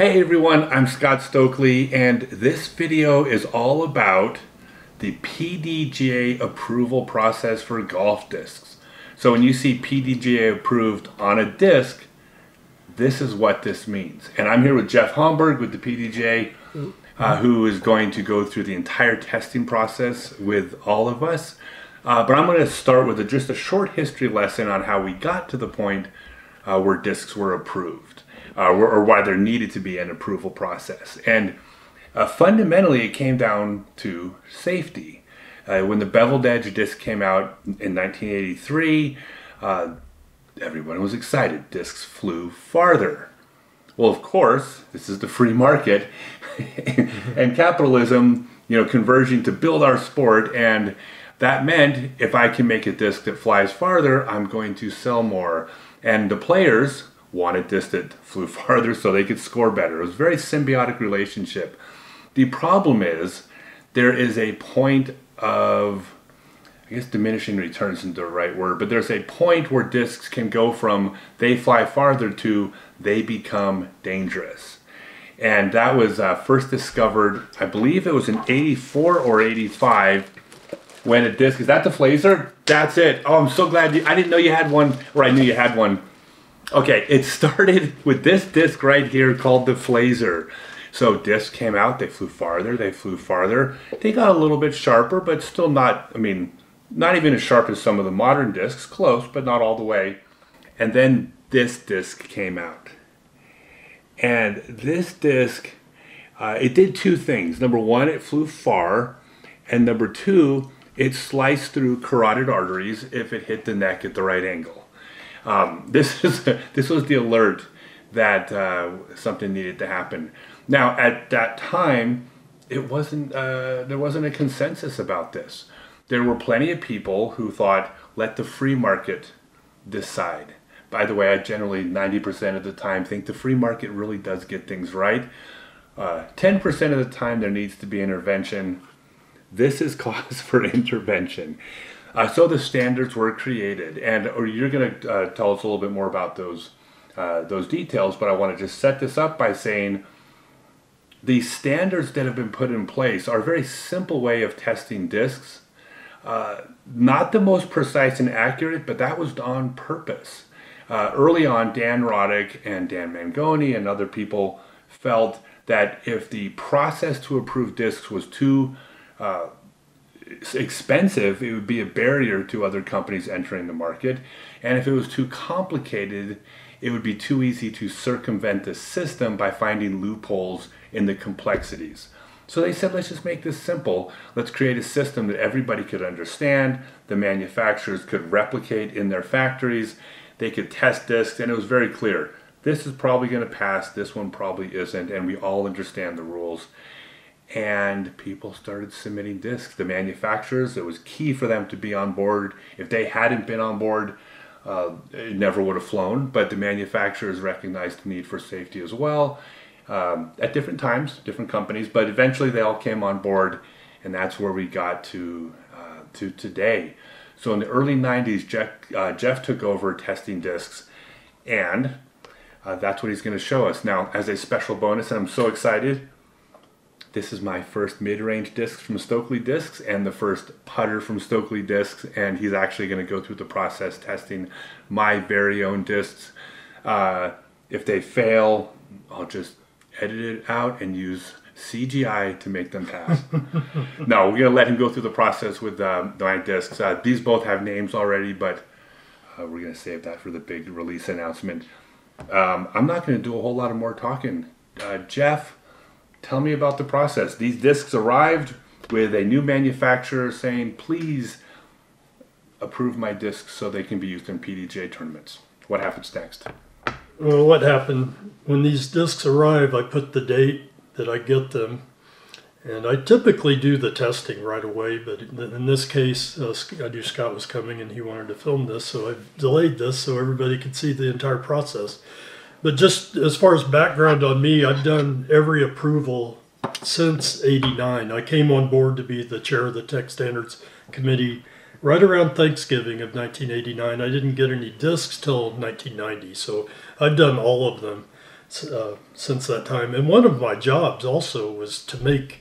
Hey everyone, I'm Scott Stokely and this video is all about the PDGA approval process for golf discs. So when you see PDGA approved on a disc, this is what this means. And I'm here with Jeff Homburg with the PDGA, uh, who is going to go through the entire testing process with all of us. Uh, but I'm going to start with a, just a short history lesson on how we got to the point uh, where discs were approved uh, or, why there needed to be an approval process. And uh, fundamentally, it came down to safety. Uh, when the beveled edge disc came out in 1983, uh, everyone was excited. Discs flew farther. Well, of course, this is the free market and capitalism, you know, converging to build our sport. And that meant if I can make a disc that flies farther, I'm going to sell more. And the players wanted this that flew farther so they could score better. It was a very symbiotic relationship. The problem is there is a point of, I guess diminishing returns isn't the right word, but there's a point where discs can go from they fly farther to they become dangerous. And that was uh, first discovered, I believe it was in 84 or 85 when a disc, is that the Flazer? That's it. Oh, I'm so glad you, I didn't know you had one, or I knew you had one Okay, it started with this disc right here called the Flazer. So discs came out, they flew farther, they flew farther. They got a little bit sharper, but still not, I mean, not even as sharp as some of the modern discs, close, but not all the way. And then this disc came out. And this disc, uh, it did two things. Number one, it flew far. And number two, it sliced through carotid arteries if it hit the neck at the right angle. Um, this is this was the alert that uh, something needed to happen. Now, at that time, it wasn't uh, there wasn't a consensus about this. There were plenty of people who thought, "Let the free market decide." By the way, I generally 90% of the time think the free market really does get things right. Uh, 10% of the time, there needs to be intervention. This is cause for intervention. Uh, so the standards were created, and or you're going to uh, tell us a little bit more about those uh, those details. But I want to just set this up by saying the standards that have been put in place are a very simple way of testing discs. Uh, not the most precise and accurate, but that was on purpose. Uh, early on, Dan Roddick and Dan Mangoni and other people felt that if the process to approve discs was too uh, expensive, it would be a barrier to other companies entering the market. And if it was too complicated, it would be too easy to circumvent the system by finding loopholes in the complexities. So they said, let's just make this simple. Let's create a system that everybody could understand, the manufacturers could replicate in their factories, they could test discs, and it was very clear. This is probably going to pass, this one probably isn't, and we all understand the rules and people started submitting discs. The manufacturers, it was key for them to be on board. If they hadn't been on board, uh, it never would have flown. But the manufacturers recognized the need for safety as well um, at different times, different companies. But eventually, they all came on board, and that's where we got to uh, to today. So in the early '90s, Jeff, uh, Jeff took over testing discs, and uh, that's what he's going to show us now as a special bonus. And I'm so excited this is my first mid-range disc from Stokely Discs and the first putter from Stokely Discs and he's actually going to go through the process testing my very own discs. Uh, if they fail, I'll just edit it out and use CGI to make them pass. no, we're going to let him go through the process with uh, my discs. Uh, these both have names already, but uh, we're going to save that for the big release announcement. Um, I'm not going to do a whole lot of more talking. Uh, Jeff, Tell me about the process. These discs arrived with a new manufacturer saying, please approve my discs so they can be used in PDGA tournaments. What happens next? Well, what happened when these discs arrive, I put the date that I get them, and I typically do the testing right away. But in this case, uh, I knew Scott was coming and he wanted to film this, so I delayed this so everybody could see the entire process. But just as far as background on me, I've done every approval since 89. I came on board to be the chair of the Tech Standards Committee right around Thanksgiving of 1989. I didn't get any discs till 1990, so I've done all of them. uh, since that time. And one of my jobs also was to make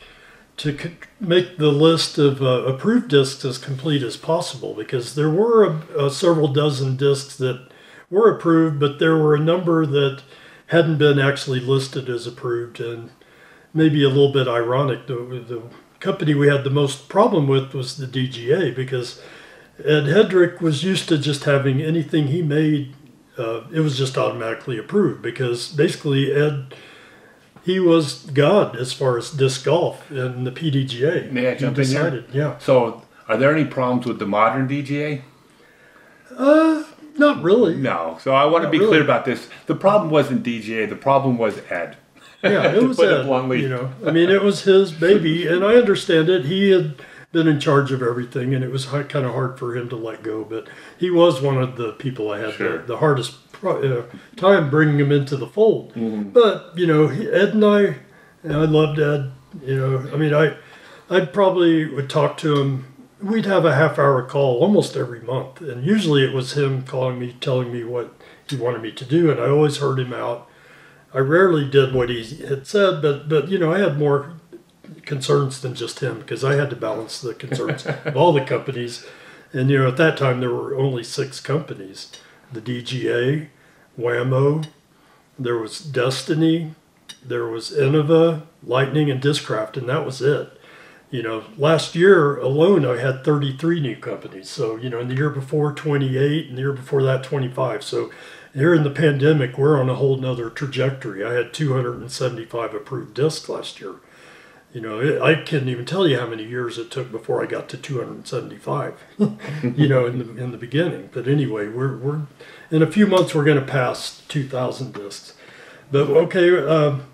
to make the list of uh, approved discs as complete as possible because there were a, a several dozen discs that were approved, but there were a number that hadn't been actually listed as approved, and maybe a little bit ironic. The, the company we had the most problem with was the DGA because Ed Headrick was used to just having anything he made, uh, it was just automatically approved because basically Ed he was God as far as disc golf in the PDGA. May I He jump in here? Yeah. So, are there any problems with the modern DGA? Uh, not really. No. So I want to be really. clear about this. The problem wasn't DGA. The problem was Ed. Yeah, it was put it Ed, bluntly. You know, I mean, it was his baby, and I understand it. He had been in charge of everything, and it was kind of hard for him to let go. But he was one of the people I had Sure. the, the hardest pro- uh, time bringing him into the fold. Mm-hmm. But you know, he- Ed and I, and I loved Ed. You know, I mean, I, I probably would talk to him. We'd have a half hour call almost every month, and usually it was him calling me, telling me what he wanted me to do, and I always heard him out. I rarely did what he had said, but but you know, I had more concerns than just him because I had to balance the concerns of all the companies. And you know, at that time there were only six companies: the DGA, Wham-O, there was Destiny, there was Innova, Lightning, and Discraft, and that was it. You know, last year alone I had 33 new companies. So you know, in the year before 28, and the year before that 25. So here in the pandemic, we're on a whole nother trajectory. I had 275 approved discs last year. You know, it, I can't even tell you how many years it took before I got to 275. you know, in the in the beginning. But anyway, we're we're in a few months we're going to pass 2,000 discs. But okay, um,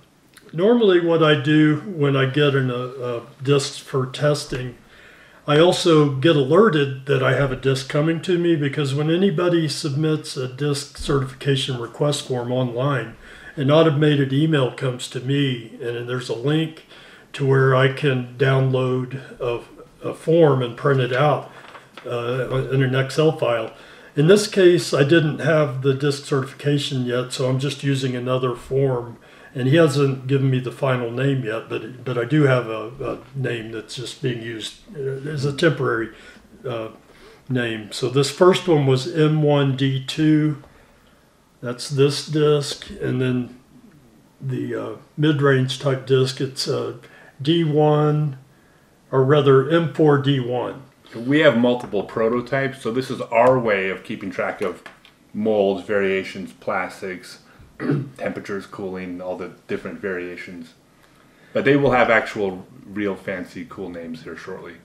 normally what I do when I get in a, a disc for testing, I also get alerted that I have a disc coming to me because when anybody submits a disc certification request form online, an automated email comes to me and there's a link to where I can download a, a form and print it out uh, in an Excel file. In this case, I didn't have the disc certification yet, so I'm just using another form. And he hasn't given me the final name yet, but but I do have a, a name that's just being used uh, as a temporary uh, name. So this first one was M1D2. That's this disc, and then the uh, mid-range type disc. It's uh, D1, or rather M4D1. We have multiple prototypes, so this is our way of keeping track of molds, variations, plastics, temperatures, cooling, all the different variations. But they will have actual, real fancy, cool names here shortly.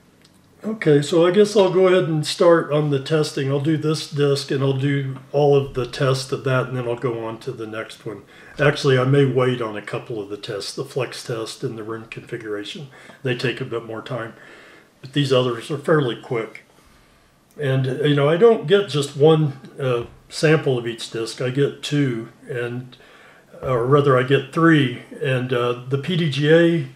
Okay, so I guess I'll go ahead and start on the testing. I'll do this disc and I'll do all of the tests of that and then I'll go on to the next one. Actually, I may wait on a couple of the tests, the flex test and the rim configuration. They take a bit more time, but these others are fairly quick. And, uh, you know, I don't get just one uh, sample of each disc, I get two, and or rather, I get three. And uh, the PDGA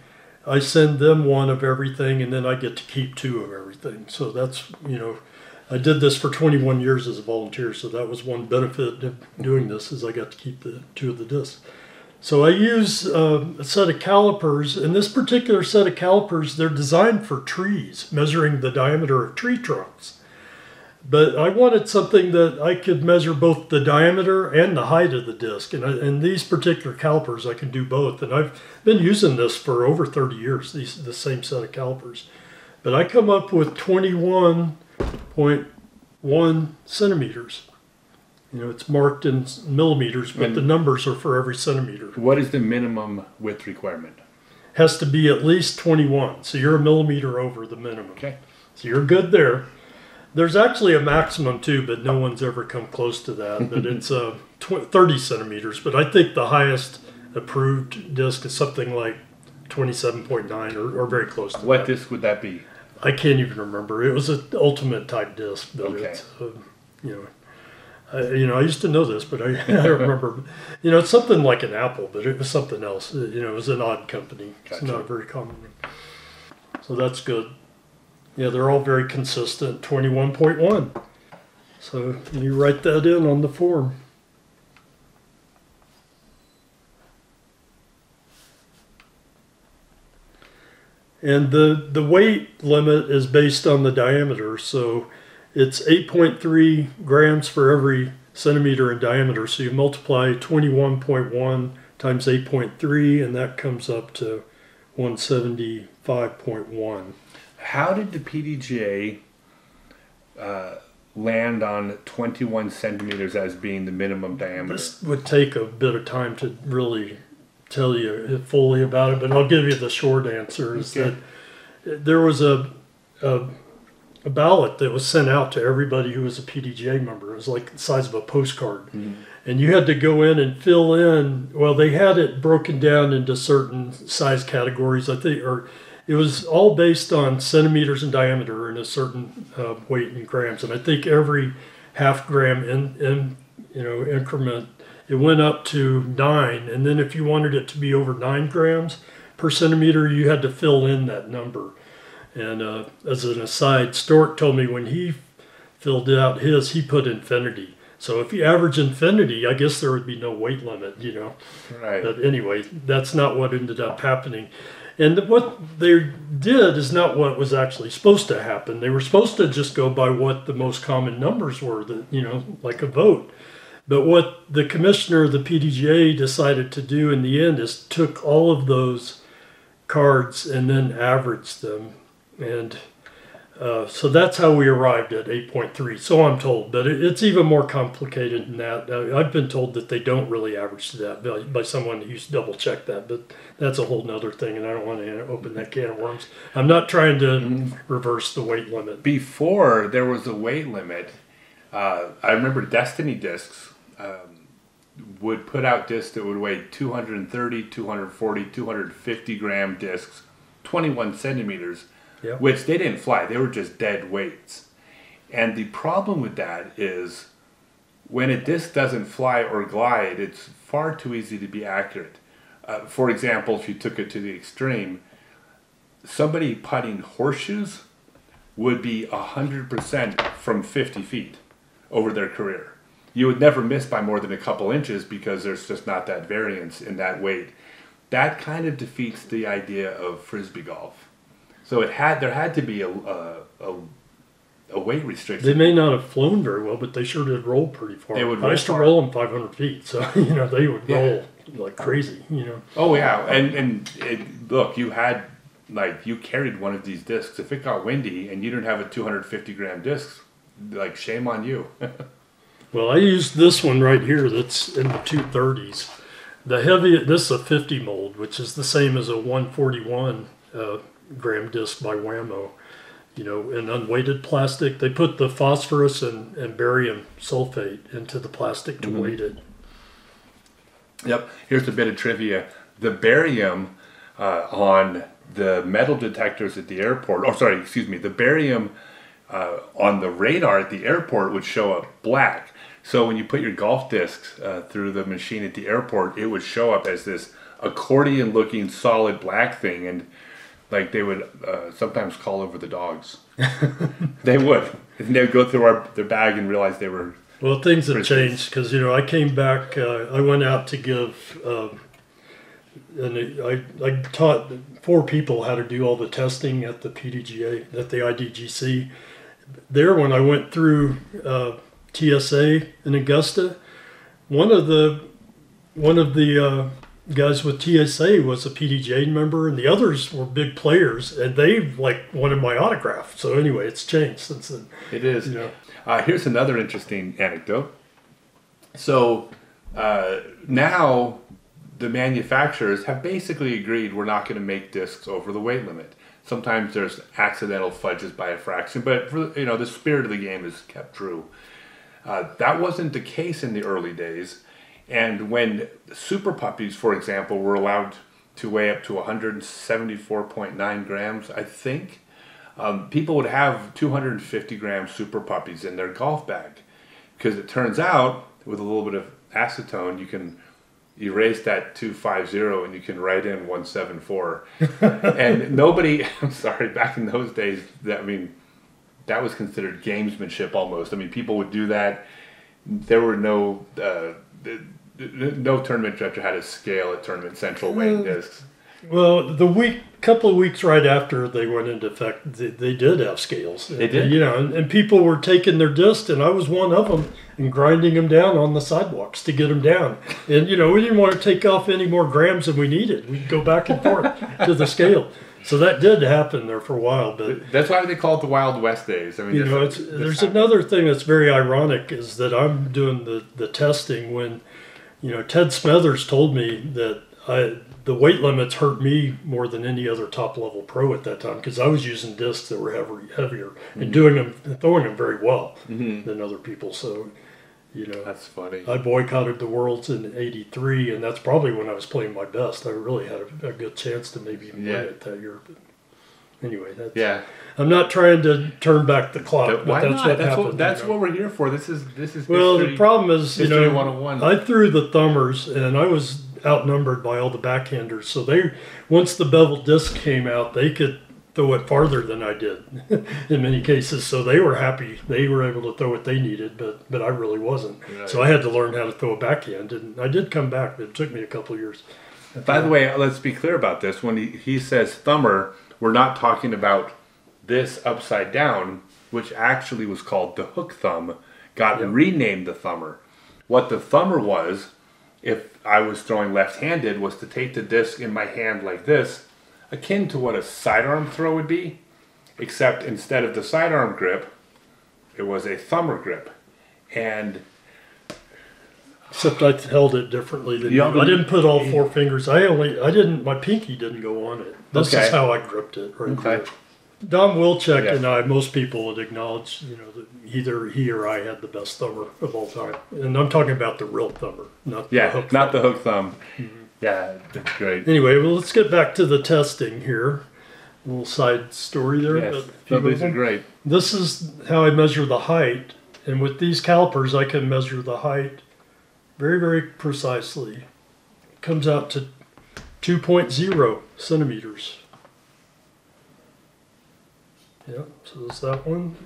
I send them one of everything, and then I get to keep two of everything. So that's you know, I did this for 21 years as a volunteer, so that was one benefit of doing this is I got to keep the two of the discs. So I use uh, a set of calipers, and this particular set of calipers they're designed for trees, measuring the diameter of tree trunks. But I wanted something that I could measure both the diameter and the height of the disc. And, I, and these particular calipers, I can do both. And I've been using this for over 30 years, these the same set of calipers. But I come up with 21.1 centimeters. You know, it's marked in millimeters, but And- the numbers are for every centimeter. What is the minimum width requirement? Has to be at least 21. So you're a millimeter over the minimum. Okay. So you're good there. There's actually a maximum too, but no one's ever come close to that. But it's uh, tw- 30 centimeters. But I think the highest approved disc is something like 27.9 or, or very close to that. What that. disc would that be? I can't even remember. It was an ultimate type disc, but Okay. it's uh, you know. I, you know, I used to know this, but I, I remember. You know, it's something like an Apple, but it was something else. You know, it was an odd company. It's not a very common. one. So that's good yeah, they're all very consistent, 21.1. So you write that in on the form. And the, the weight limit is based on the diameter, so it's 8.3 grams for every centimeter in diameter. So you multiply 21.1 times 8.3, and that comes up to 175.1. How did the PDGA uh, land on 21 centimeters as being the minimum diameter? This would take a bit of time to really tell you fully about it, but I'll give you the short answer is Okay. that there was a, a a ballot that was sent out to everybody who was a PDGA member. It was like the size of a postcard. And you had to go in and fill in. Well, they had it broken down into certain size categories, I think, or it was all based on centimeters in diameter and a certain uh, weight in grams. And I think every half gram in, in you know increment, it went up to nine. And then if you wanted it to be over nine grams per centimeter, you had to fill in that number. And uh, as an aside, Stork told me when he filled out his, he put infinity. So if you average infinity, I guess there would be no weight limit, you know. Right. But anyway, that's not what ended up happening. And what they did is not what was actually supposed to happen. They were supposed to just go by what the most common numbers were, that you know, like a vote. But what the commissioner of the PDGA decided to do in the end is took all of those cards and then averaged them. And uh, so that's how we arrived at 8.3. So I'm told, but it, it's even more complicated than that. I've been told that they don't really average to that by, by someone who used to double check that, but that's a whole nother thing, and I don't want to open that can of worms. I'm not trying to reverse the weight limit. Before there was a weight limit, uh, I remember Destiny discs um, would put out discs that would weigh 230, 240, 250 gram discs, 21 centimeters, Yep. which they didn't fly. They were just dead weights. And the problem with that is when a disc doesn't fly or glide, it's far too easy to be accurate. Uh, for example, if you took it to the extreme, somebody putting horseshoes would be 100% from 50 feet over their career. You would never miss by more than a couple inches because there's just not that variance in that weight. That kind of defeats the idea of frisbee golf. So it had there had to be a a, a, a weight restriction. They may not have flown very well, but they sure did roll pretty far. They would I used to roll them 500 feet, so you know they would Yeah. roll like crazy. You know. Oh yeah, and and it, look, you had like you carried one of these discs. If it got windy and you didn't have a 250 gram disc, like shame on you. Well, I used this one right here that's in the 230s. The heavy, this is a 50 mold, which is the same as a 141 uh, gram disc by Wham-O. You know, in unweighted plastic, they put the phosphorus and, and barium sulfate into the plastic to weight it. Yep. Here's a bit of trivia: the barium uh, on the metal detectors at the airport. Oh, sorry, excuse me. The barium uh, on the radar at the airport would show up black. So when you put your golf discs uh, through the machine at the airport, it would show up as this accordion-looking solid black thing, and like they would uh, sometimes call over the dogs. they would. And they would go through our, their bag and realize they were Well, things have Pretty changed because you know I came back. Uh, I went out to give, um, and I I taught four people how to do all the testing at the PDGA at the IDGC. There, when I went through uh, TSA in Augusta, one of the one of the uh, guys with TSA was a PDGA member, and the others were big players, and they like wanted my autograph. So anyway, it's changed since then. It is. You know. Uh, here's another interesting anecdote. So uh, now the manufacturers have basically agreed we're not going to make discs over the weight limit. Sometimes there's accidental fudges by a fraction, but for, you know the spirit of the game is kept true. Uh, that wasn't the case in the early days, and when super puppies, for example, were allowed to weigh up to 174.9 grams, I think um, people would have 250 gram super puppies in their golf bag. Because it turns out with a little bit of acetone you can erase that 250 and you can write in 174 and nobody i'm sorry back in those days that i mean that was considered gamesmanship almost. I mean people would do that. There were no uh, no tournament director had a scale at tournament central weighing mm. discs Well, the week, couple of weeks right after they went into effect, they, they did have scales. They did? You know, and, and people were taking their discs, and I was one of them, and grinding them down on the sidewalks to get them down. And, you know, we didn't want to take off any more grams than we needed. We'd go back and forth to the scale. So that did happen there for a while, but That's why they call it the Wild West days. I mean, you know, it's, there's how- another thing that's very ironic is that I'm doing the, the testing when, you know, Ted Smethers told me that I, the weight limits hurt me more than any other top level pro at that time because I was using discs that were heavy, heavier Mm-hmm. and doing them, throwing them very well than other people. So, you know, That's funny. I boycotted the Worlds in '83, and that's probably when I was playing my best. I really had a, a good chance to maybe Yeah. win it that year. But anyway, that's yeah. I'm not trying to turn back the clock, But but that's not? what that's happened. what that's you know. what we're here for. This is this is Well, the problem is, you know, 101. I threw the thumbers, and I was outnumbered by all the backhanders. So they, once the bevel disc came out, they could throw it farther than I did in many cases. So they were happy; they were able to throw what they needed, but but I really wasn't. Right. So I had to learn how to throw a backhand, and I did come back, but it took me a couple of years. By the way, let's be clear about this. When he, he says thumber, we're not talking about this upside down, which actually was called the hook thumb, got renamed the thumber. What the thumber was, if I was throwing left handed, was to take the disc in my hand like this, akin to what a sidearm throw would be, except instead of the sidearm grip, it was a thumber grip. And Except I held it differently than you. I didn't put all four fingers. I only, I didn't. My pinky didn't go on it. This Okay. is how I gripped it. Right Okay. here. Don Wilczek Yeah. and I, most people would acknowledge, you know, that either he or I had the best thumber of all time. And I'm talking about the real thumber, not the yeah, hook not thumb. the hook thumb. Mm-hmm. Yeah, that's great. Anyway, well, let's get back to the testing here. A little side story there. Yes, few these are great. This is how I measure the height. And with these calipers, I can measure the height very, very precisely. It comes out to 2.0 centimeters. Yep, so there's that one.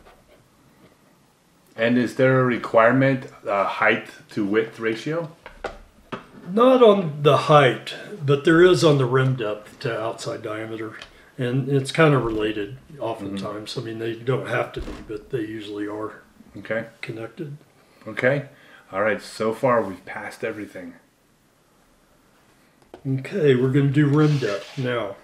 And is there a requirement, uh, height to width ratio? Not on the height, but there is on the rim depth to outside diameter. And it's kind of related oftentimes. I mean, they don't have to be, but they usually are Okay. connected. Okay. All right. So far, we've passed everything. Okay, we're going to do rim depth now.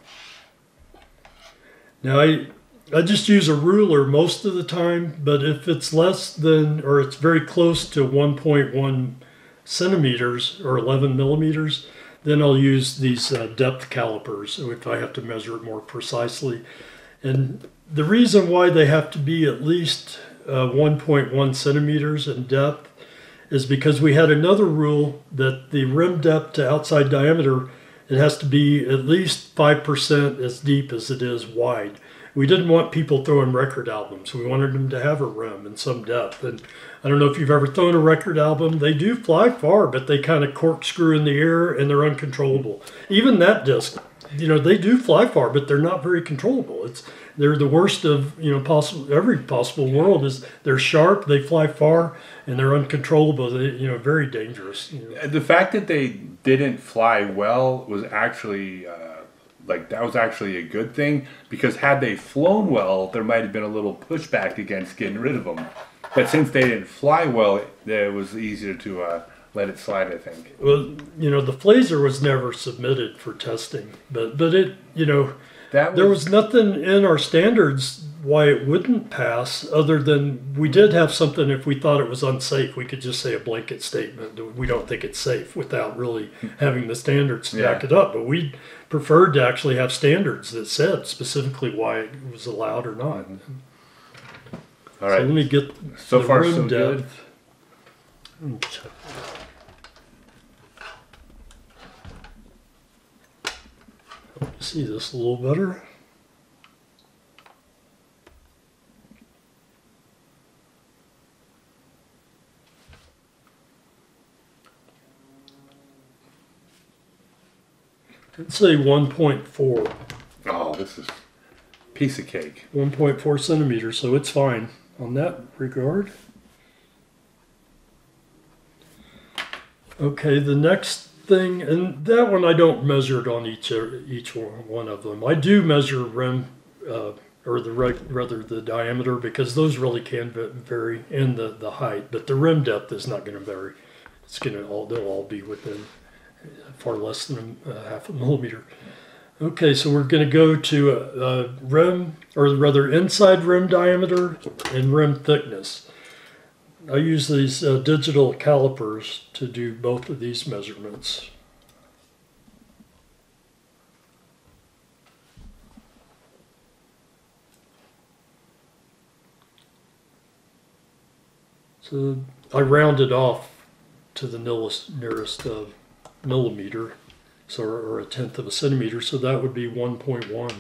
Now I I just use a ruler most of the time, but if it's less than or it's very close to 1.1 centimeters or 11 millimeters, then I'll use these uh, depth calipers if I have to measure it more precisely. And the reason why they have to be at least uh, 1.1 centimeters in depth is because we had another rule that the rim depth to outside diameter it has to be at least 5% as deep as it is wide. We didn't want people throwing record albums. We wanted them to have a rim and some depth. And I don't know if you've ever thrown a record album. They do fly far, but they kind of corkscrew in the air and they're uncontrollable. Even that disc, you know, they do fly far, but they're not very controllable. It's they're the worst of you know possible every possible world is they're sharp, they fly far, and they're uncontrollable. They you know very dangerous. You know. The fact that they didn't fly well was actually, uh, like, that was actually a good thing because had they flown well, there might have been a little pushback against getting rid of them. But since they didn't fly well, it, it was easier to uh, let it slide, I think. Well, you know the Flazer was never submitted for testing, but but it you know That there was nothing in our standards why it wouldn't pass other than we did have something if we thought it was unsafe we could just say a blanket statement we don't think it's safe without really having the standards to back Yeah. it up but we preferred to actually have standards that said specifically why it was allowed or not All right. so let me get So the far, rim so good. depth. Me. See this a little better. Let's say 1.4, Oh, this is piece of cake. 1.4 centimeters, so it's fine on that regard. Okay, the next thing, and that one I don't measure it on each each one of them. I do measure rim uh, or the rather the diameter because those really can vary and the the height, but the rim depth is not going to vary. It's going to all they'll all be within far less than a half a millimeter. Okay, so we're going to go to a, a rim, or rather inside rim diameter and rim thickness. I use these uh, digital calipers to do both of these measurements. So I rounded off to the nearest, nearest uh, millimeter so or a tenth of a centimeter, so that would be 1.1.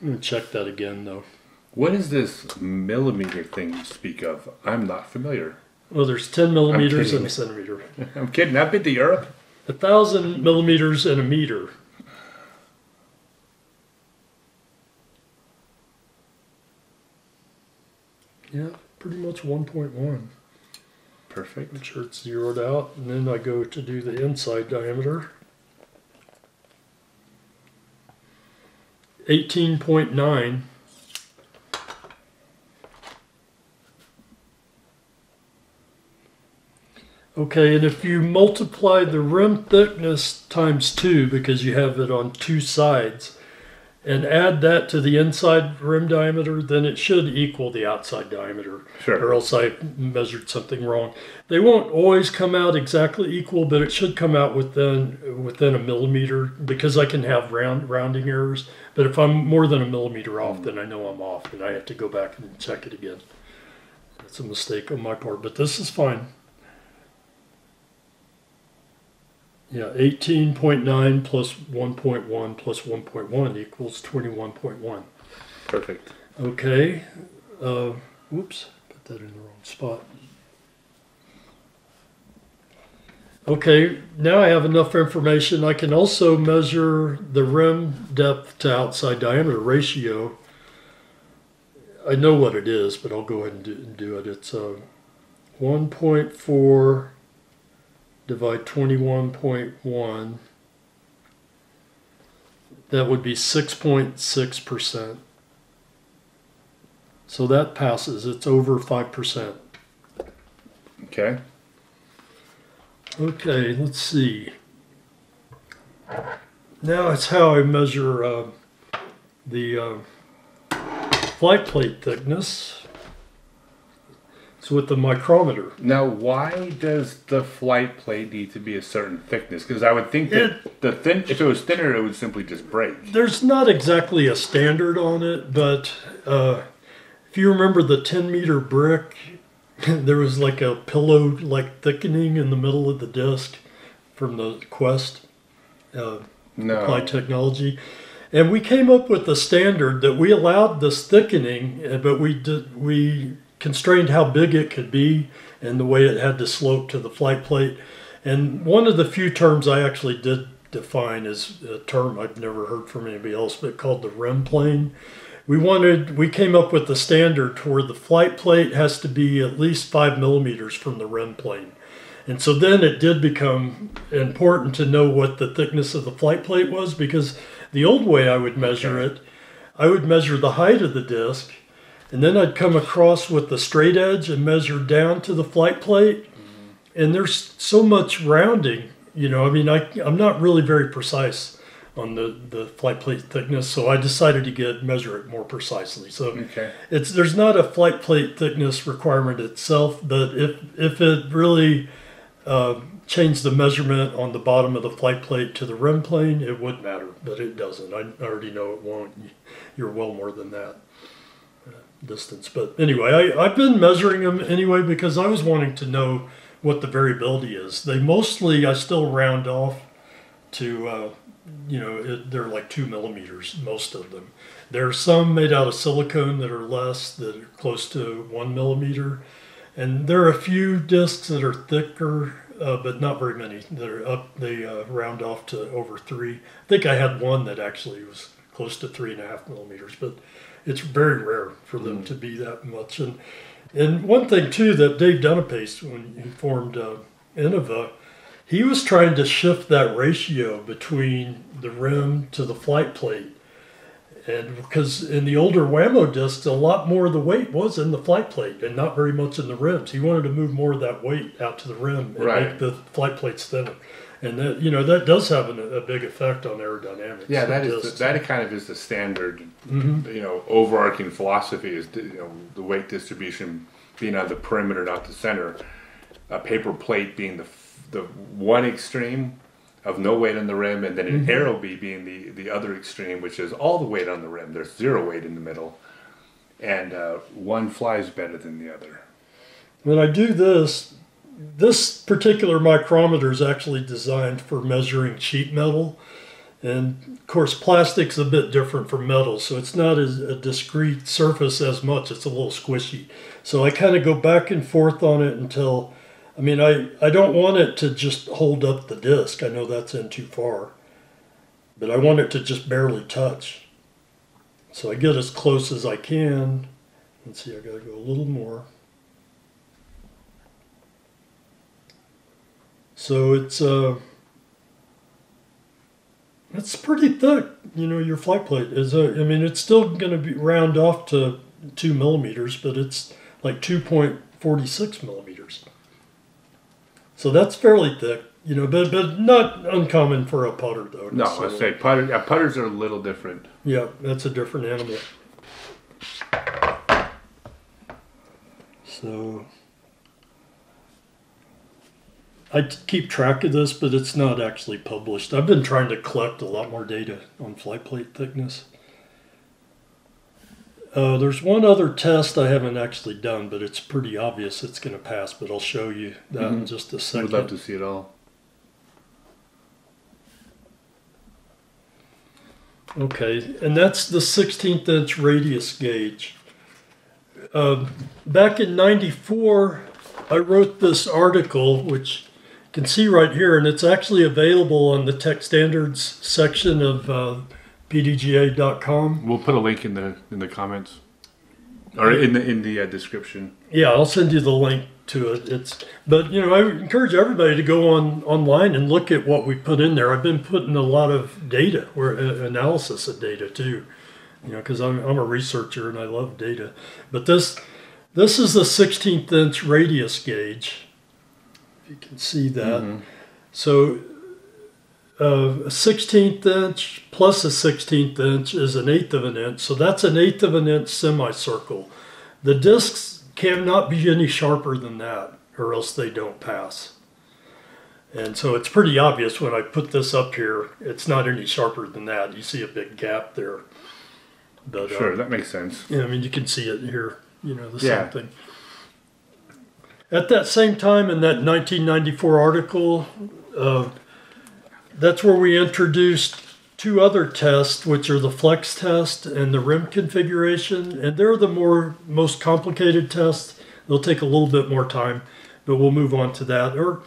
I'm going to check that again though. What is this millimeter thing you speak of? I'm not familiar. Well, there's 10 millimeters and a centimeter. I'm kidding. I've been to Europe. A thousand millimeters and a meter. Yeah, pretty much 1.1. Perfect. Make sure it's zeroed out. And then I go to do the inside diameter. 18.9. Okay, and if you multiply the rim thickness times two, because you have it on two sides, and add that to the inside rim diameter, then it should equal the outside diameter. Sure. Or else I measured something wrong. They won't always come out exactly equal, but it should come out within within a millimeter because I can have round rounding errors. But if I'm more than a millimeter off, then I know I'm off, and I have to go back and check it again. That's a mistake on my part, but this is fine. Yeah, 18.9 plus 1.1 plus 1.1 equals 21.1. Perfect. Okay. Uh, whoops, put that in the wrong spot. Okay, now I have enough information. I can also measure the rim depth to outside diameter ratio. I know what it is, but I'll go ahead and do, do it. It's uh, 1.4 divide 21.1, that would be 6.6%. So that passes. It's over 5%. Okay. Okay, let's see. Now it's how I measure uh, the uh, flight plate thickness with the micrometer. Now, why does the flight plate need to be a certain thickness? Because I would think that it, the thin, if it was thinner, it would simply just break. There's not exactly a standard on it, but uh, if you remember the 10 meter brick, there was like a pillow like thickening in the middle of the disc from the Quest uh, no. applied technology. And we came up with a standard that we allowed this thickening, uh, but we did we constrained how big it could be and the way it had to slope to the flight plate. And one of the few terms I actually did define is a term I've never heard from anybody else, but called the rim plane. We wanted, we came up with the standard where the flight plate has to be at least five millimeters from the rim plane. And so then it did become important to know what the thickness of the flight plate was because the old way I would measure it, I would measure the height of the disc and then I'd come across with the straight edge and measure down to the flight plate. Mm-hmm. And there's so much rounding, you know, I mean, I, I'm not really very precise on the, the flight plate thickness, so I decided to get measure it more precisely. So okay. it's there's not a flight plate thickness requirement itself, but if if it really uh, changed the measurement on the bottom of the flight plate to the rim plane, it would matter, but it doesn't. I already know it won't. You're well more than that distance. But anyway, I, I've been measuring them anyway because I was wanting to know what the variability is. They mostly, I still round off to, uh, you know, it, they're like two millimeters, most of them. There are some made out of silicone that are less, that are close to one millimeter. And there are a few discs that are thicker, uh, but not very many They're up. They uh, round off to over three. I think I had one that actually was close to three and a half millimeters, but it's very rare for them mm. to be that much. And and one thing too that Dave Dunipace, when he formed uh, Innova, he was trying to shift that ratio between the rim to the flight plate. And because in the older Wham-O discs, a lot more of the weight was in the flight plate and not very much in the rims. He wanted to move more of that weight out to the rim and Right. make the flight plates thinner. And that, you know, that does have an, a big effect on aerodynamics. Yeah, that is the, that kind of is the standard, Mhm. you know, overarching philosophy is you know the weight distribution being on the perimeter, not the center. A paper plate being the the one extreme of no weight on the rim, and then an Mm-hmm. Aerobie being the the other extreme, which is all the weight on the rim. There's zero weight in the middle, and uh, one flies better than the other. When I do this, this particular micrometer is actually designed for measuring sheet metal. And of course, plastic's a bit different from metal, so it's not as a discrete surface as much. It's a little squishy. So I kind of go back and forth on it until, I mean, I, I don't want it to just hold up the disc. I know that's in too far. But I want it to just barely touch. So I get as close as I can. Let's see, I gotta go a little more. So it's uh, it's pretty thick. You know, your flight plate is. Uh, I mean, it's still going to be round off to two millimeters, but it's like two point forty six millimeters. So that's fairly thick. You know, but but not uncommon for a putter though. No, let's say putter, yeah, putters are a little different. Yeah, that's a different animal. So I keep track of this, but it's not actually published. I've been trying to collect a lot more data on flight plate thickness. Uh, there's one other test I haven't actually done, but it's pretty obvious it's going to pass. But I'll show you that in Mhm. just a second. We'd love to see it all. Okay, and that's the 16th inch radius gauge. Um, back in 94, I wrote this article, which can see right here, and it's actually available on the tech standards section of uh, pdga.com. We'll put a link in the in the comments, or in the in the uh, description. Yeah, I'll send you the link to it. It's but you know I encourage everybody to go on online and look at what we put in there. I've been putting a lot of data or uh, analysis of data too, you know, because I'm I'm a researcher and I love data. But this this is the 16th inch radius gauge. You can see that, so. Uh, a 16th inch plus a 16th inch is an eighth of an inch, so that's an eighth of an inch semicircle. The discs cannot be any sharper than that, or else they don't pass. And so it's pretty obvious when I put this up here, it's not any sharper than that. You see a big gap there. But, uh, Sure, that makes sense. yeah, I mean, you can see it here, you know, the Yeah. same thing. At that same time, in that 1994 article, uh, that's where we introduced two other tests, which are the flex test and the rim configuration. And they're the more most complicated tests. They'll take a little bit more time, but we'll move on to that. Or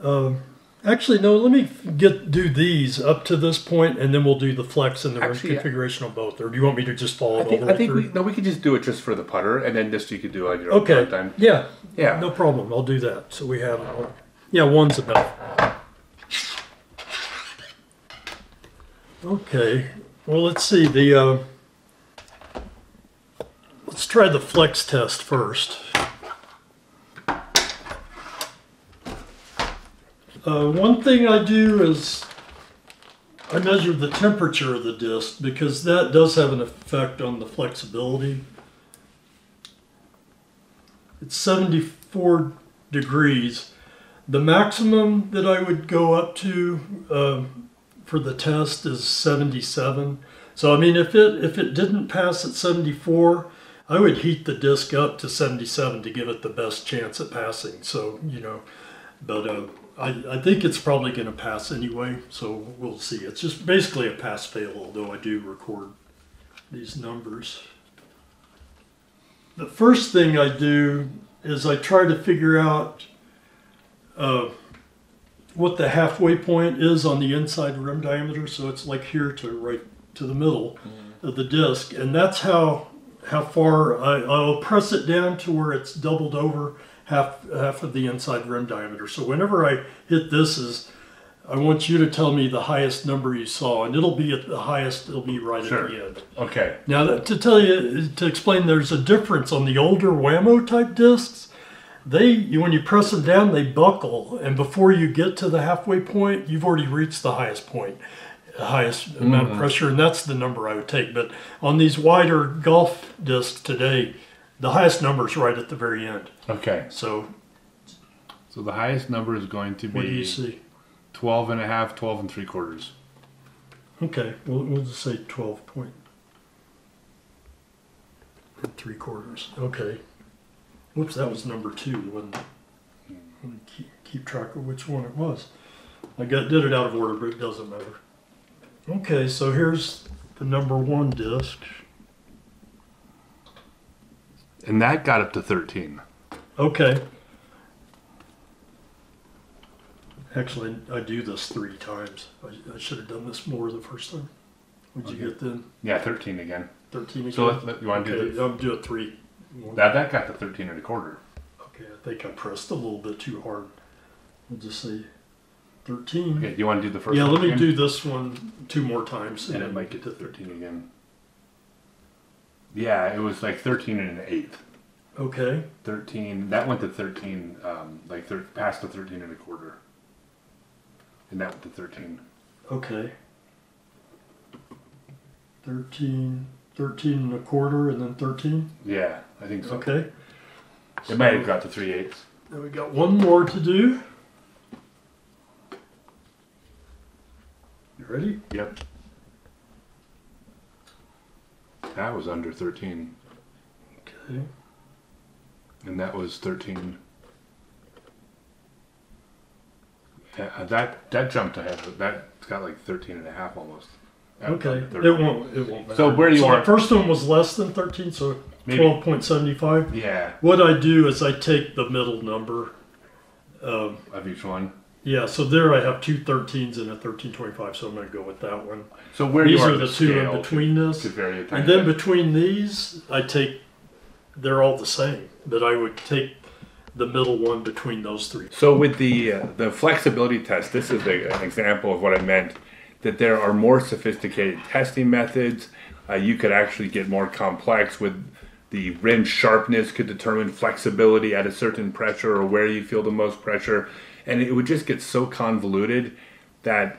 um, actually, no, let me get do these up to this point, and then we'll do the flex and the Actually, rim configuration on both. Or do you want me to just follow I all think the I think through? we no, we could just do it just for the putter, and then this you could do on your own Okay. time. Yeah. Yeah. No problem. I'll do that. So we have, yeah, one's enough. Okay. Well, let's see the. Uh, let's try the flex test first. Uh, one thing I do is I measure the temperature of the disc because that does have an effect on the flexibility. It's 74 degrees. The maximum that I would go up to um, for the test is 77. So I mean, if it if it didn't pass at 74, I would heat the disc up to 77 to give it the best chance at passing. So you know, but uh, I I think it's probably going to pass anyway. So we'll see. It's just basically a pass fail, although I do record these numbers. The first thing I do is I try to figure out uh, what the halfway point is on the inside rim diameter. So it's like here to right to the middle of the disc, and that's how how far I, I'll press it down to where it's doubled over, half half of the inside rim diameter. So whenever I hit this is I want you to tell me the highest number you saw, and it'll be at the highest. It'll be right Sure. at the end. Okay. Now, that- to tell you, to explain, there's a difference on the older Wham-O type discs. They, you, when you press them down, they buckle, and before you get to the halfway point, you've already reached the highest point, the highest amount of mm-hmm. pressure, and that's the number I would take. But on these wider golf discs today, the highest number is right at the very end. Okay. So, So the highest number is going to be what do you see? 12 and a half, 12 and three quarters. Okay, we'll, we'll just say 12 point and three quarters. Okay. Whoops, that was number two. Me keep, keep track of which one it was. I got did it out of order, but it doesn't matter. Okay, so here's the number one disc. And that got up to 13. Okay. Actually, I do this three times. I, I should have done this more the first time. What'd you get then? Yeah, 13 again. 13 again? So let, let- you want to okay, do the, I'll do it three. that? That got to 13 and a quarter. Okay, I think I pressed a little bit too hard. We'll just say 13. Okay, do you want to do the first yeah, let me again? do this one two more times. And it might get to 13 again. Yeah, it was like 13 and an eighth. Okay, 13, that went to 13, um, like thir- past the 13 and a quarter. And that went to 13. okay. 13, 13 and a quarter, and then 13. Yeah, I think so. Okay. It might have got to 3 eighths. Then we got one more to do. You ready? Yep. That was under 13. Okay. And that was 13. Uh, that that jumped ahead. That's got like 13 and a half almost. Okay. It won't. It won't. Matter. So where you so are- the first one was less than 13, so Maybe. 12.75. Yeah, What I do is I take the middle number. Um, of each one. Yeah, so there I have two 13s and a 1325, so I'm going to go with that one. So where These you are, are the two in between could, this. could vary a And then bit. between these, I take, they're all the same, but I would take the middle one between those three. So with the uh, the flexibility test, this is a, an example of what I meant. That there are more sophisticated testing methods. Uh, you could actually get more complex with the rim sharpness could determine flexibility at a certain pressure or where you feel the most pressure, and it would just get so convoluted that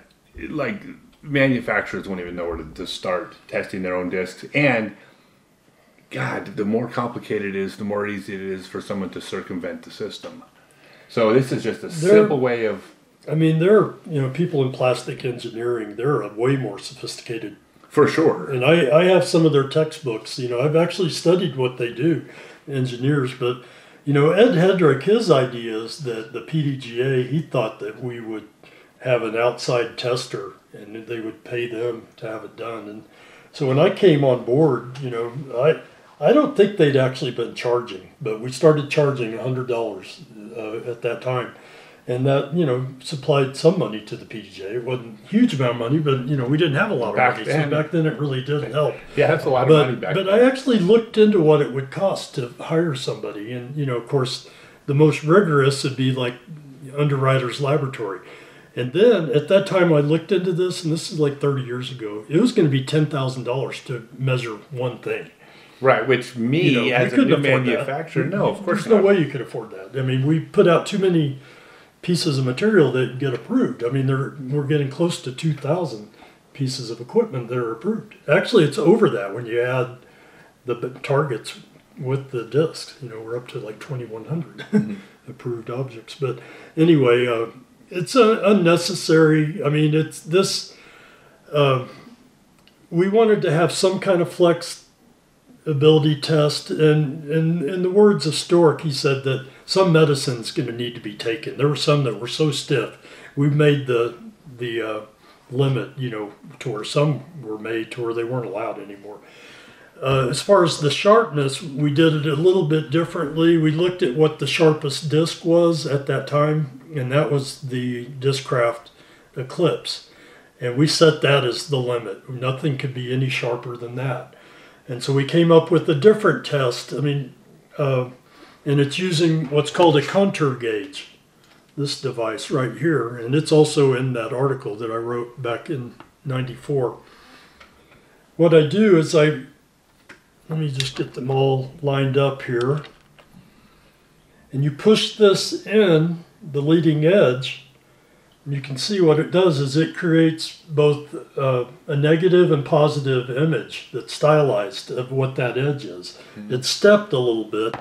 like manufacturers won't even know where to, to start testing their own discs and God, the more complicated it is, the more easy it is for someone to circumvent the system. So this is just a There- simple way of, I mean, there are, you know, people in plastic engineering, they're way more sophisticated for sure. And I, I have some of their textbooks. You know, I've actually studied what they do, engineers. But, you know, Ed Headrick, his idea is that the PDGA, he thought that we would have an outside tester and they would pay them to have it done. And so when I came on board, you know, I, I don't think they'd actually been charging, but we started charging $100 uh, at that time. And that, you know, supplied some money to the PDGA. It wasn't a huge amount of money, but, you know, we didn't have a lot of Back money. then. So back then it really did help. Yeah, that's a lot of money But, back but then. I actually looked into what it would cost to hire somebody. And, you know, of course, the most rigorous would be like Underwriter's Laboratory. And then at that time, I looked into this, and this is like 30 years ago. It was going to be $10,000 to measure one thing. right, which me You know, as a new afford that. manufacturer, no, of course There's no way you could afford that. I mean, we put out too many pieces of material that get approved. I mean, we're getting close to 2,000 pieces of equipment that are approved. Actually, it's over that when you add the targets with the discs. You know, we're up to like 2,100 Mm-hmm. approved objects. But anyway, uh, it's unnecessary. I mean, it's this. Uh, we wanted to have some kind of flex ability test and, and in the words of Stork he said that some medicine's going to need to be taken. There were some that were so stiff we made the the uh, limit you know to where some were made to where they weren't allowed anymore. Uh, as far as the sharpness we did it a little bit differently. We looked at what the sharpest disc was at that time and that was the discraft eclipse. And we set that as the limit. Nothing could be any sharper than that. And so we came up with a different test. I mean, uh, and it's using what's called a contour gauge. This device right here, and it's also in that article that I wrote back in '94. What I do is I let me just get them all lined up here, and you push this in the leading edge. You can see what it does is it creates both uh, a negative and positive image that's stylized of what that edge is. It's stepped a little bit,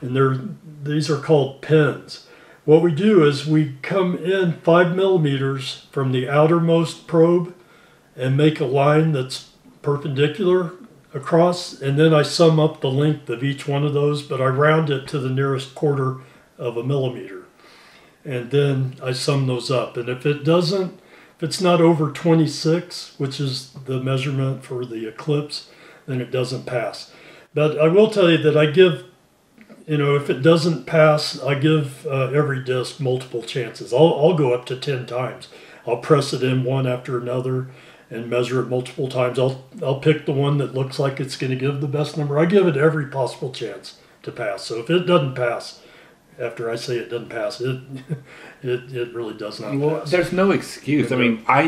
and they're, these are called pins. What we do is we come in five millimeters from the outermost probe and make a line that's perpendicular across, and then I sum up the length of each one of those, but I round it to the nearest quarter of a millimeter. And then I sum those up. And if it doesn't, if it's not over 26, which is the measurement for the eclipse, then it doesn't pass. But I will tell you that I give, you know, if it doesn't pass, I give uh, every disc multiple chances. I'll, I'll go up to 10 times. I'll press it in one after another and measure it multiple times. I'll, I'll pick the one that looks like it's going to give the best number. I give it every possible chance to pass. So if it doesn't pass, after I say it doesn't pass, it it, it really does not Well, pass. there's no excuse. I mean, I,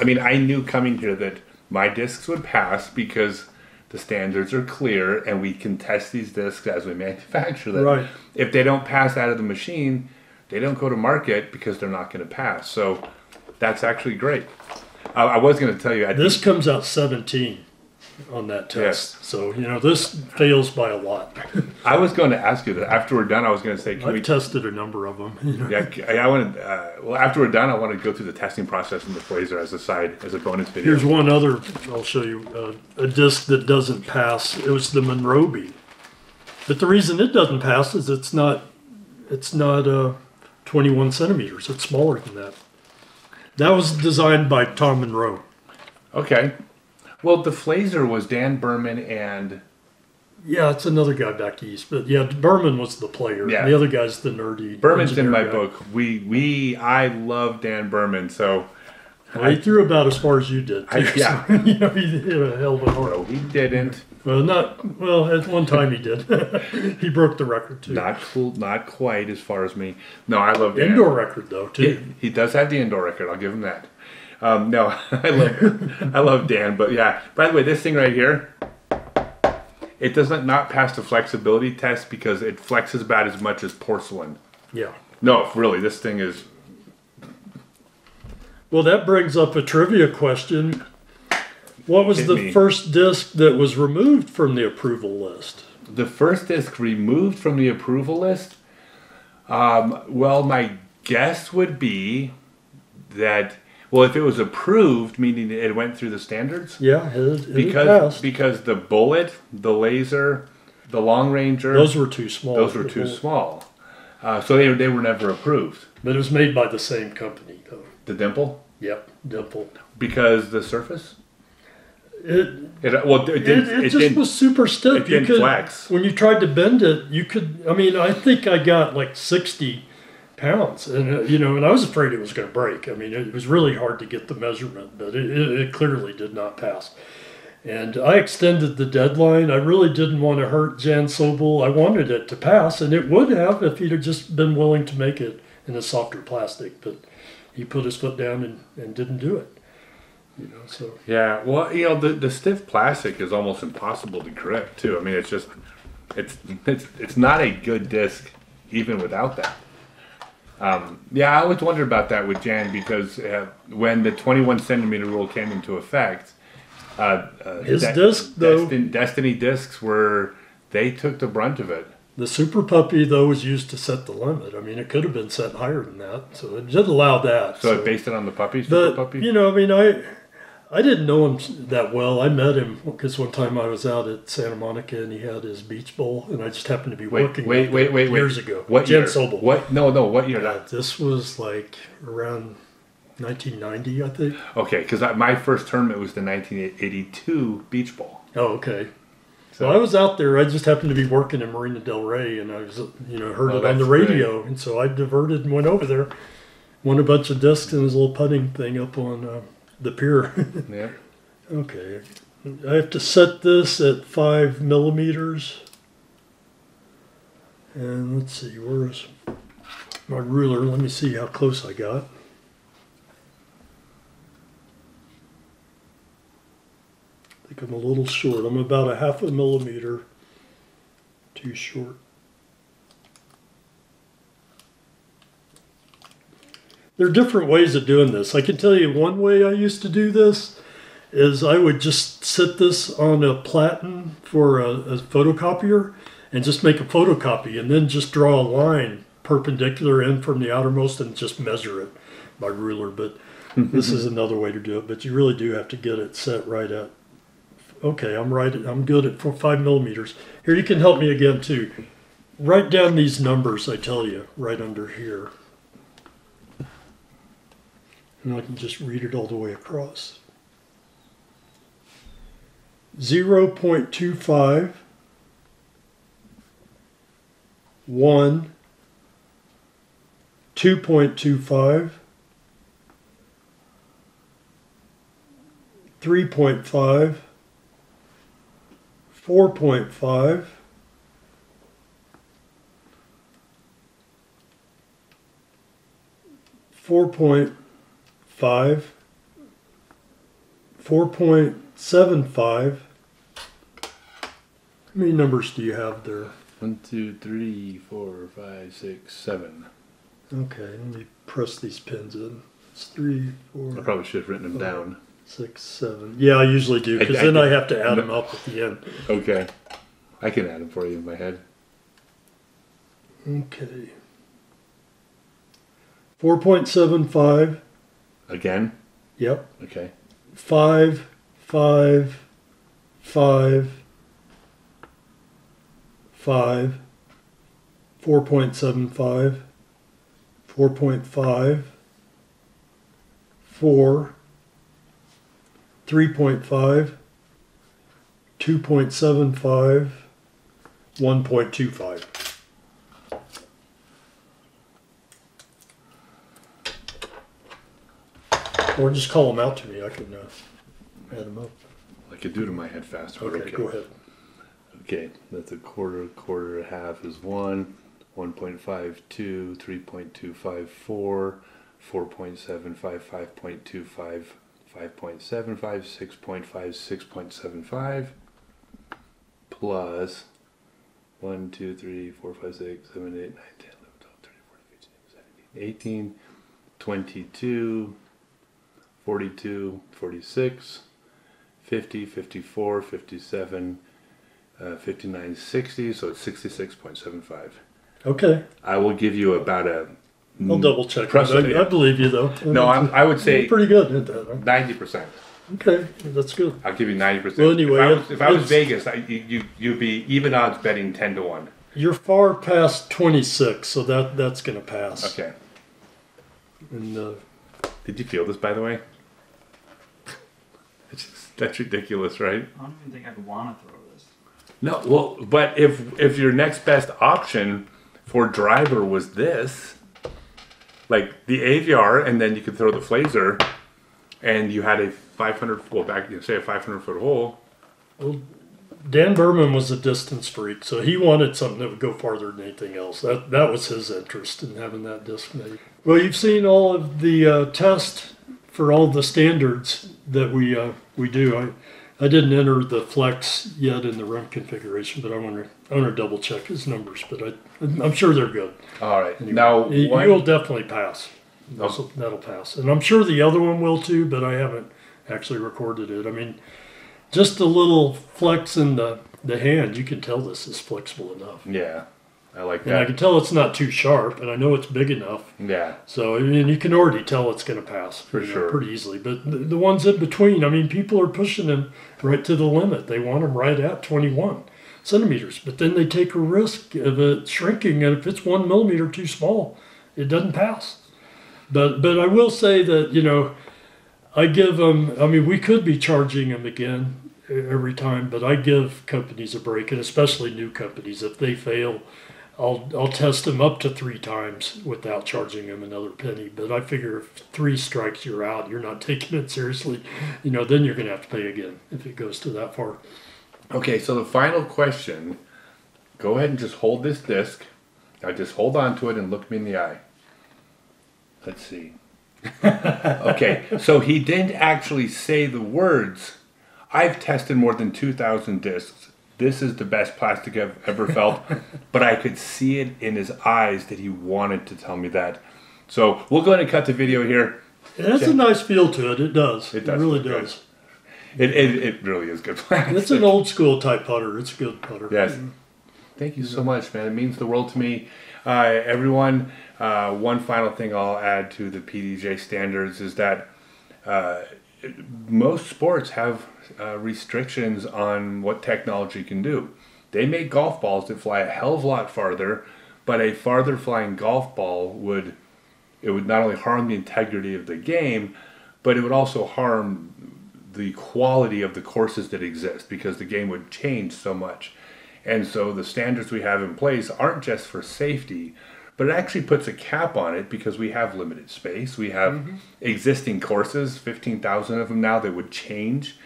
I mean, I knew coming here that my discs would pass because the standards are clear, and we can test these discs as we manufacture them. Right. If they don't pass out of the machine, they don't go to market because they're not going to pass. So that's actually great. I, I was going to tell you. I This comes out 17 on that test. So, you know, this fails by a lot. I was going to ask you that after we're done. I was going to say, can I've we? tested a number of them. You know. yeah, I, I want to. Uh, well, after we're done, I want to go through the testing process in the Blazer as a side, as a bonus video. Here's one other, I'll show you, uh, a disc that doesn't pass. It was the Monroe But the reason it doesn't pass is it's not, it's not uh, 21 centimeters. It's smaller than that. That was designed by Tom Monroe. Okay. Well, the Flazer was Dan Berman and Yeah, it's another guy back east. But yeah, Berman was the player. Yeah. The other guy's the nerdy. Berman's in my guy. book. We we I love Dan Berman, so Well, he threw about as far as you did. I- yeah. so, you know, he hit a hell of a no, he didn't. Well, not well. At one time he did. he broke the record too. Not cool, not quite as far as me. No, I love Dan. Indoor record though He, too. he does have the indoor record. I'll give him that. Um, no, I love I love Dan, but yeah. By the way, this thing right here, it doesn't not pass the flexibility test because it flexes about as much as porcelain. Yeah. No, really, this thing is Well, that brings up a trivia question. What was the me. first disc that was removed from the approval list? the first disc removed from the approval list. Um, well, my guess would be that well, if it was approved, meaning it went through the standards, Yeah, it, it because passed. because the bullet, the laser, the long ranger, Those were too small. those were too the- small, uh, so they they were never approved. But it was made by the same company though. The dimple, Yep, Dimple. because the surface, It it well it didn't it, it, just was super stiff. it didn't could flex. when you tried to bend it, you could. I mean, I think I got like sixty pounds, and uh, you know, and I was afraid it was going to break. I mean, it was really hard to get the measurement, but it, it, clearly did not pass. And I extended the deadline. I really didn't want to hurt Jan Sobel. I wanted it to pass, and it would have if he'd have just been willing to make it in a softer plastic. But he put his foot down and, and didn't do it. You know, so Yeah, well, you know, the, the stiff plastic is almost impossible to grip too. I mean, it's just, it's it's it's not a good disc even without that. Um, yeah, I always wondered about that with Jan because uh, when the 21 centimeter rule came into effect, uh, uh, His disc, though- Destin, Destiny discs were they took the brunt of it. The Super Puppy, though, was used to set the limit. I mean, it could have been set higher than that, so it did allow that. So, it based it on the puppy, super but puppy. you know, I mean, I I didn't know him that well. I met him because one time I was out at Santa Monica and he had his beach bowl, and I just happened to be wait, working wait, wait, wait, wait. years ago. What Jen year? Sobel. What? No, no. What year? That? This was like around 1990, I think. Okay, because my first tournament was the 1982 Beach Bowl. Oh, okay. So- So I was out there. I just happened to be working in Marina Del Rey, and I was, you know, heard Oh, it on the that's great. radio, and so I diverted and went over there, won a bunch of discs and his little putting thing up on uh, the pier. Yeah. okay, I have to set this at five millimeters, And let's see, where is my ruler? Let me see how close I got. I think I'm a little short. I'm about a half a millimeter too short. There are different ways of doing this. I can tell you one way I used to do this is I would just set this on a platen for a, a photocopier and just make a photocopy and then just draw a line perpendicular in from the outermost and just measure it by ruler. But mm-hmm. this is another way to do it. But you really do have to get it set right at. Okay, I'm right. I'm good at four, five millimeters. Here, you can help me again too. Write down these numbers I tell you right under here. And I can just read it all the way across. 0.25, 1, 2.25, 3.5, 4.5, Four point five, four point seven five. How many numbers do you have there? One, two, three, four, five, six, seven. Okay, let me press these pins in. It's three, four. I probably should have written them down. six, seven. Yeah, I usually do because I- I then I have to add no. them up at the end. Okay. I can add them for you in my head. Okay. Four point seven five. Again? Yep. Okay. five, five, five, five, four point seven five, four point five, four, three point five, two point seven five, one point two five. 4.75, 4, 3.5, 2.75, 1.25. Or just call them out to me. I can uh, add them up. I could do it in my head faster. but Okay, go ahead. Okay, that's a quarter, quarter, a half is one, 1.52, 3.254, 4.75, 5.25, 5.75, 6.5, 6.75, plus 1, 2, 3, 4, 5, 6, 7, 8, 9, 10, 11, 12, 13, 14, 15, 16, 17, 18, 22, 42, 46, 50, 54, 57, uh, 59, 60, so it's 66.75. Okay, I will give you about a. I'll double check. I. I believe you though. No, I'm, I would say pretty good at that. huh? 90%. Okay, that's good. I'll give you 90%. Well, anyway, if I was, if I was Vegas, I, you, you, you'd be even odds betting 10 to 1. You're far past 26, so that that's going to pass. Okay. And uh, Did you feel this, by the way? It's just, that's ridiculous, right? I don't even think I'd want to throw this. No, well, but if if your next best option for driver was this, like the Aviar, and then you could throw the Flazer, and you had a 500 well back you say a 500 foot hole. Well, Dan Berman was a distance freak, so he wanted something that would go farther than anything else. That that was his interest in having that disc made. Well, you've seen all of the uh, test for all the standards that we uh, we do. I I didn't enter the flex yet in the rim configuration, but I want to I want to double check his numbers. But I I'm sure they're good. All right, Anyway, now you, one- you'll definitely pass. That'll, oh. that'll pass, and I'm sure the other one will too. But I haven't actually recorded it. I mean, just a little flex in the the hand, you can tell this is flexible enough, yeah, I like and I can tell it's not too sharp, and I know it's big enough. yeah, So I mean, you can already tell it's going to pass For you know, sure. pretty easily. But the, the ones in between, I mean, people are pushing them right to the limit. They want them right at 21 centimeters, but then they take a risk of it shrinking, and if it's one millimeter too small, it doesn't pass. But but I will say that you know, I give them. I mean, we could be charging them again every time, but I give companies a break, and especially new companies. If they fail, I'll I'll test them up to three times without charging them another penny. But I figure if three strikes, you're out. You're not taking it seriously. You know, then you're going to have to pay again if it goes to that far. Okay, so the final question. Go ahead and just hold this disc, Now just hold on to it and look me in the eye. Let's see. okay, so he didn't actually say the words. I've tested more than 2,000 discs. This is the best plastic I've ever felt, but I could see it in his eyes that he wanted to tell me that. So we'll go ahead and cut the video here. It has a nice feel to it. It does. It It, does really look good. does. It, it, it really is good plastic. It's an old school type putter. It's a good putter. Yes. Thank you so much, man. It means the world to me. Uh, everyone, uh, one final thing I'll add to the PDGA standards is that uh, most sports have uh, restrictions on what technology can do. They make golf balls that fly a hell of a lot farther, but a farther flying golf ball would it would not only harm the integrity of the game, but it would also harm the quality of the courses that exist because the game would change so much. And so the standards we have in place aren't just for safety, but it actually puts a cap on it because we have limited space. We have existing courses, 15,000 of them now, that would change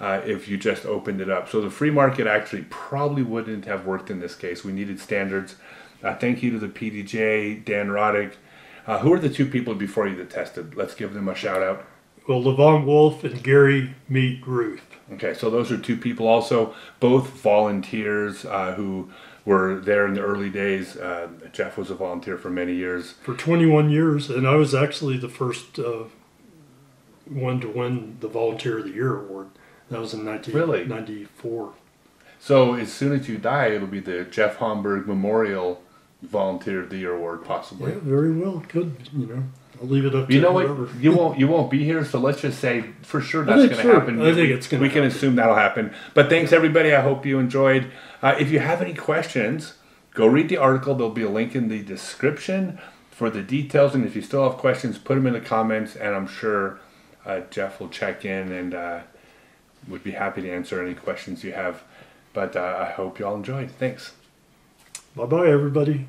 uh, if you just opened it up. So the free market actually probably wouldn't have worked in this case. We needed standards. Uh, thank you to the PDGA, Dan Roddick. Uh, who are the two people before you that tested? Let's give them a shout out. Well, Levon Wolf and Gary Meet Ruth. Okay, so those are two people also, both volunteers uh, who were there in the early days. Uh, Jeff was a volunteer for many years. for 21 years, and I was actually the first uh, one to win the Volunteer of the Year award. That was in Really? 1994. So as soon as you die, it'll be the Jeff Homburg Memorial Volunteer of the Year award, possibly. Yeah, very well. Could you know? I'll leave it up to You know what? You won't. You won't be here. So let's just say for sure that's going to sure. happen. I think it's gonna We can assume that'll happen. But thanks everybody. I hope you enjoyed. Uh, if you have any questions, go read the article. There'll be a link in the description for the details. And if you still have questions, put them in the comments, and I'm sure uh, Jeff will check in and uh, would be happy to answer any questions you have. But uh, I hope you all enjoyed. Thanks. Bye bye, everybody.